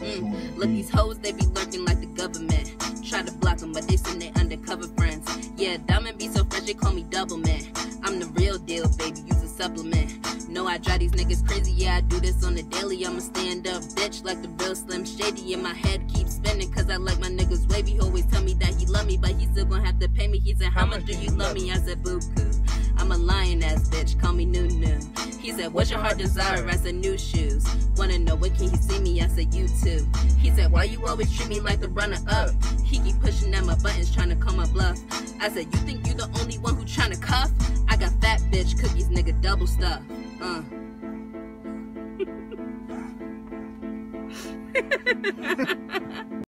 Mm. Look, these hoes, they be lurking like the government. Try to block them, but they send they undercover friends. Yeah, Diamond be so fresh, they call me Doublemint. I'm the real deal, baby, use a supplement. No, I drive these niggas crazy, yeah, I do this on the daily. I'm a stand up bitch like the real Slim Shady. In my head keeps spinning, cause I like my niggas wavy. He always tell me that he love me, but he still gonna have to pay me. He said, How much do you love me? I said, Boo I'm a lion ass bitch, call me Nunu. He said, What's your heart desire? I said, New shoes. Wanna know what can he see me? Why you always treat me like the runner up? He keep pushing at my buttons, trying to call my bluff. I said, You think you the only one who trying to cuff? I got fat bitch cookies, nigga, double stuff. Uh.